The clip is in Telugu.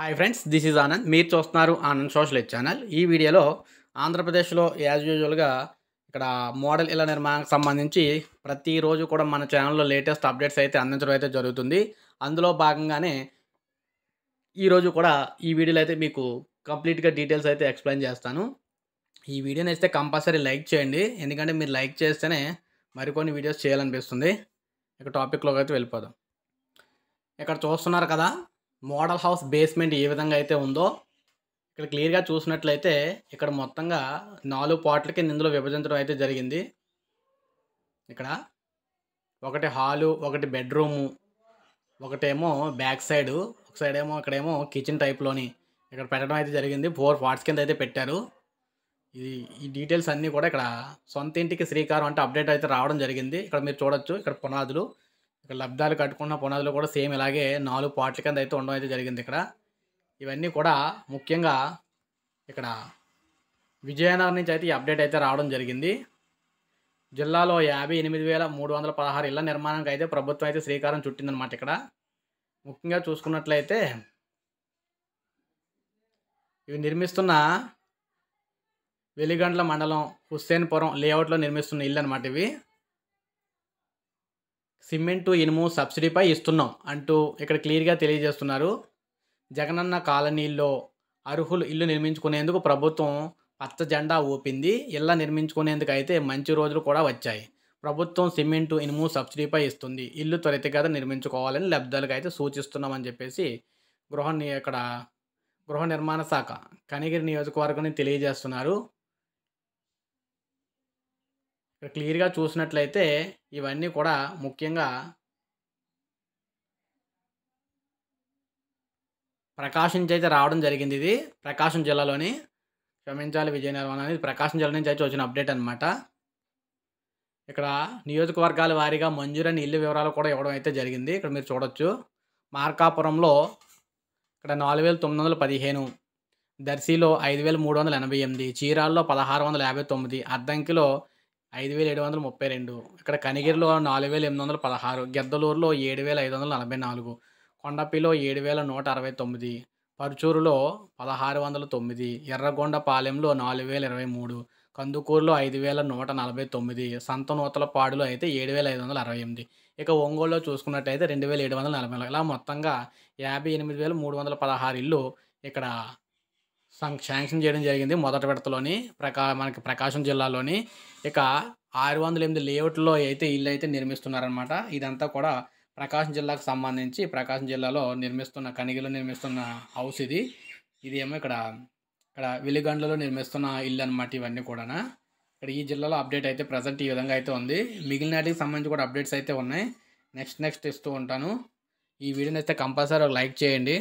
Hi friends this is Anand మీరు చూస్తున్నారు ఆనంద్ సోషల్ ఛానల్ ఈ వీడియోలో ఆంధ్రప్రదేశ్లో యాజ్ యూజువల్గా ఇక్కడ మోడల్ ఇళ్ళ నిర్మాణానికి సంబంధించి ప్రతిరోజు కూడా మన ఛానల్లో లేటెస్ట్ అప్డేట్స్ అయితే అందించడం అయితే జరుగుతుంది. అందులో భాగంగానే ఈరోజు కూడా ఈ వీడియోలో అయితే మీకు కంప్లీట్గా డీటెయిల్స్ అయితే ఎక్స్ప్లెయిన్ చేస్తాను. ఈ వీడియోని అయితే కంపల్సరీ లైక్ చేయండి. ఎందుకంటే మీరు లైక్ చేస్తేనే మరికొన్ని వీడియోస్ చేయాలనిపిస్తుంది. ఇక టాపిక్లోకి అయితే వెళ్ళిపోదాం. ఇక్కడ చూస్తున్నారు కదా మోడల్ హౌస్ బేస్మెంట్ ఏ విధంగా అయితే ఉందో ఇక్కడ క్లియర్గా చూసినట్లయితే ఇక్కడ మొత్తంగా నాలుగు పార్ట్ల కింద ఇందులో విభజించడం అయితే జరిగింది. ఇక్కడ ఒకటి హాలు ఒకటి బెడ్రూము ఒకటేమో బ్యాక్ సైడ్ ఒక సైడ్ ఏమో ఇక్కడేమో కిచెన్ టైప్లోని ఇక్కడ పెట్టడం అయితే జరిగింది. ఫోర్ పార్ట్స్ కింద అయితే పెట్టారు. ఇది ఈ డీటెయిల్స్ అన్నీ కూడా ఇక్కడ సొంత ఇంటికి శ్రీకారం అంటే అప్డేట్ అయితే రావడం జరిగింది. ఇక్కడ మీరు చూడొచ్చు ఇక్కడ పునాదులు. ఇక్కడ లబ్ధాలు కట్టుకున్న పునాదులు కూడా సేమ్ ఇలాగే నాలుగు పార్ట్ల కింద అయితే ఉండడం అయితే జరిగింది ఇక్కడ. ఇవన్నీ కూడా ముఖ్యంగా ఇక్కడ విజయనగరం నుంచి అయితే ఈ అప్డేట్ అయితే రావడం జరిగింది. జిల్లాలో యాభై ఎనిమిది వేల మూడు వందల పదహారు ఇళ్ళ నిర్మాణానికి అయితే ప్రభుత్వం అయితే శ్రీకారం చుట్టిందనమాట ఇక్కడ. ముఖ్యంగా చూసుకున్నట్లయితే ఇవి నిర్మిస్తున్న వెలిగండ్ల మండలం హుస్సేన్పురం లేఅవుట్లో నిర్మిస్తున్న ఇల్లు అనమాట ఇవి. సిమెంటు ఇనుము సబ్సిడీపై ఇస్తున్నాం అంటూ ఇక్కడ క్లియర్గా తెలియజేస్తున్నారు. జగనన్న కాలనీల్లో అర్హులు ఇల్లు నిర్మించుకునేందుకు ప్రభుత్వం పచ్చ జెండా ఊపింది. ఇళ్ళ నిర్మించుకునేందుకు అయితే మంచి రోజులు కూడా వచ్చాయి. ప్రభుత్వం సిమెంటు ఇనుము సబ్సిడీపై ఇస్తుంది. ఇల్లు త్వరితగత నిర్మించుకోవాలని లబ్ధాలకు అయితే సూచిస్తున్నామని చెప్పేసి గృహ ఇక్కడ గృహ నిర్మాణ శాఖ కనిగిరి నియోజకవర్గాన్ని తెలియజేస్తున్నారు. ఇక్కడ క్లియర్గా చూసినట్లయితే ఇవన్నీ కూడా ముఖ్యంగా ప్రకాశం నుంచి అయితే రావడం జరిగింది ఇది. ప్రకాశం జిల్లాలోని క్షమించాలి విజయనగరం అనేది ప్రకాశం జిల్లా నుంచి అయితే వచ్చిన అప్డేట్ అనమాట ఇక్కడ నియోజకవర్గాల వారీగా మంజూరైన ఇల్లు వివరాలు కూడా ఇవ్వడం అయితే జరిగింది. ఇక్కడ మీరు చూడొచ్చు. మార్కాపురంలో ఇక్కడ నాలుగు వేల తొమ్మిది వందల పదిహేను దర్శిలో ఐదు వేల మూడు వందల ఎనభై ఎనిమిది చీరాల్లో పదహారు వందల యాభై తొమ్మిది అద్దంకిలో ఐదు వేల ఏడు వందల ముప్పై రెండు. ఇక్కడ కనిగిరిలో నాలుగు వేల ఎనిమిది వందల పదహారు. గెద్దలూరులో ఏడు వేల ఐదు వందల నలభై నాలుగు. కొండపిలో ఏడు వేల నూట అరవై తొమ్మిది. పరుచూరులో పదహారు వందల తొమ్మిది. ఎర్రగొండపాలెంలో నాలుగు వేల ఇరవై మూడు. కందుకూరులో ఐదు వేల నూట నలభై తొమ్మిది. సంతనూతలపాడులో అయితే ఏడు వేల ఐదు వందల అరవై ఎనిమిది. ఇక ఒంగోలులో చూసుకున్నట్టయితే రెండు వేల ఏడు వందల నలభై నాలుగు. ఇలా మొత్తంగా యాభై ఎనిమిది వేల మూడు వందల పదహారు ఇల్లు ఇక్కడ శాంక్షన్ చేయడం జరిగింది మొదటి విడతలోని ప్రకా మనకి ప్రకాశం జిల్లాలోని. ఇక ఆరు వందల ఎనిమిది లేఅవుట్లో అయితే ఇల్లు అయితే నిర్మిస్తున్నారనమాట ఇదంతా కూడా ప్రకాశం జిల్లాకు సంబంధించి ప్రకాశం జిల్లాలో నిర్మిస్తున్న కనిగిలో నిర్మిస్తున్న హౌస్ ఇది. ఇది ఏమో ఇక్కడ ఇక్కడ వెలిగండ్లలో నిర్మిస్తున్న ఇల్లు అనమాట ఇవన్నీ కూడా ఇక్కడ ఈ జిల్లాలో అప్డేట్ అయితే ప్రజెంట్ ఈ విధంగా అయితే ఉంది. మిగిలిన వాటికి సంబంధించి కూడా అప్డేట్స్ అయితే ఉన్నాయి. నెక్స్ట్ నెక్స్ట్ ఇస్తూ ఉంటాను. ఈ వీడియోని అయితే కంపల్సరీ లైక్ చేయండి.